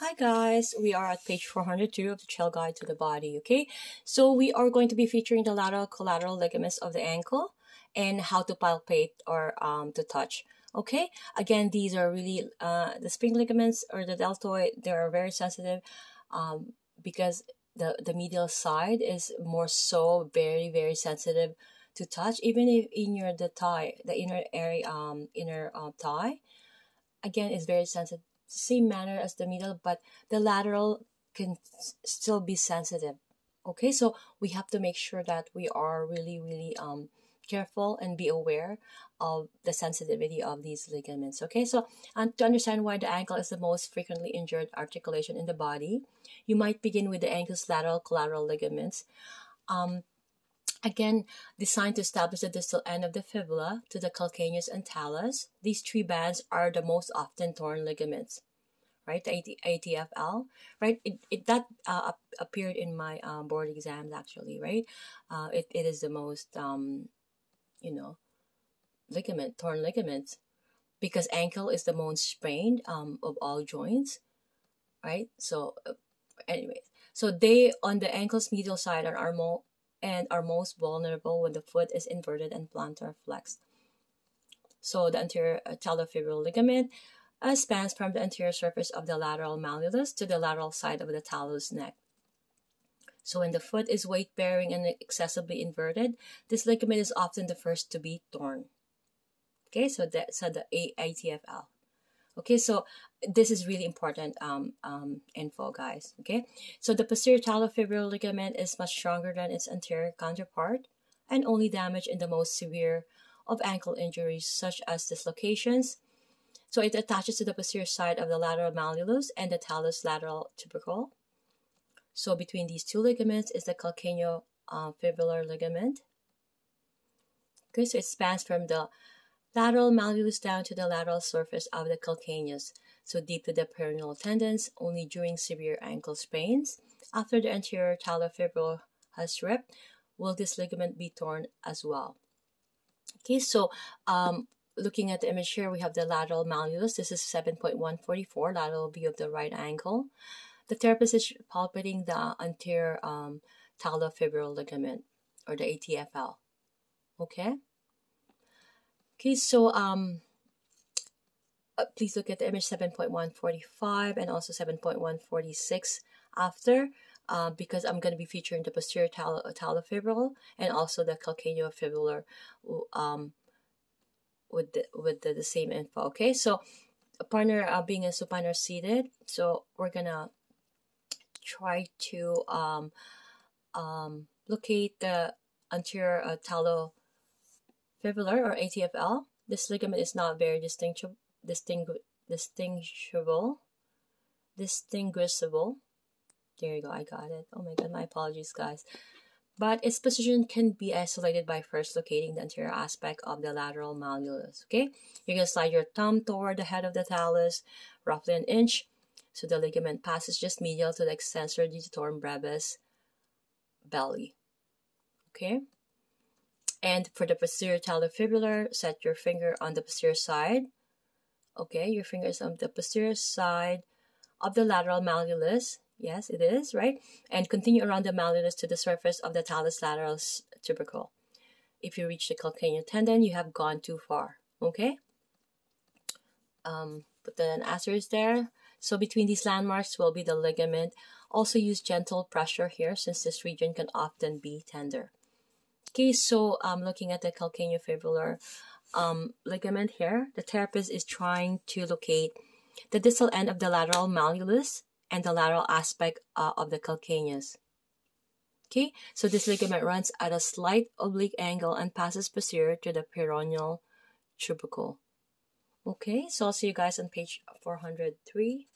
Hi guys, we are at page 402 of the Trail Guide to the Body, okay? So we are going to be featuring the lateral collateral ligaments of the ankle and how to palpate or um, to touch, okay? Again, these are really, uh, the spring ligaments or the deltoid, they are very sensitive um, because the, the medial side is more so very, very sensitive to touch, even if in your the thigh, the inner area, um, inner uh, thigh, again, is very sensitive same manner as the middle, but the lateral can still be sensitive. Okay, so we have to make sure that we are really, really um, careful and be aware of the sensitivity of these ligaments. Okay, so and to understand why the ankle is the most frequently injured articulation in the body, you might begin with the ankle's lateral collateral ligaments. Um, Again, designed to establish the distal end of the fibula to the calcaneus and talus, these three bands are the most often torn ligaments, right? The ATFL, right? It, it that uh, appeared in my um, board exams actually, right? Uh, it, it is the most, um, you know, ligament, torn ligaments because ankle is the most sprained um, of all joints, right? So, uh, anyways, so they on the ankle's medial side are more and are most vulnerable when the foot is inverted and plantar flexed. So the anterior uh, talofibular ligament uh, spans from the anterior surface of the lateral malleolus to the lateral side of the talus neck. So when the foot is weight bearing and excessively inverted, this ligament is often the first to be torn. Okay, so that's so the ATFL. Okay, so this is really important um, um, info, guys. Okay, so the posterior talofibular ligament is much stronger than its anterior counterpart and only damaged in the most severe of ankle injuries, such as dislocations. So it attaches to the posterior side of the lateral malleolus and the talus lateral tubercle. So between these two ligaments is the calcaneofibular uh, ligament. Okay, so it spans from the Lateral malleolus down to the lateral surface of the calcaneus, so deep to the peroneal tendons only during severe ankle sprains. After the anterior talofibular has ripped, will this ligament be torn as well? Okay, so um, looking at the image here, we have the lateral malleolus. This is 7.144, lateral view of the right ankle. The therapist is palpating the anterior um, talofibular ligament, or the ATFL. Okay? Okay, so um, uh, please look at the image 7.145 and also 7.146 after uh, because I'm going to be featuring the posterior tal talofibular and also the calcaneofibular um, with the, with the, the same info. Okay, so a partner uh, being a supiner seated, so we're gonna try to um, um, locate the anterior uh, talo fibular or ATFL. This ligament is not very distinguishable, distingu distinguishable, distinguishable. There you go, I got it. Oh my god, my apologies, guys. But its position can be isolated by first locating the anterior aspect of the lateral malleolus. Okay, you can slide your thumb toward the head of the talus, roughly an inch, so the ligament passes just medial to the extensor digitorum brevis belly. Okay. And for the posterior talofibular, set your finger on the posterior side. Okay, your finger is on the posterior side of the lateral malleolus. Yes, it is, right? And continue around the malleolus to the surface of the talus lateral tubercle. If you reach the calcaneal tendon, you have gone too far. Okay? Um, put an asterisk there. So between these landmarks will be the ligament. Also use gentle pressure here since this region can often be tender. Okay, so I'm um, looking at the calcaneofibular um, ligament here. The therapist is trying to locate the distal end of the lateral malleolus and the lateral aspect uh, of the calcaneus. Okay, so this ligament runs at a slight oblique angle and passes posterior to the peroneal tubercle. Okay, so I'll see you guys on page 403.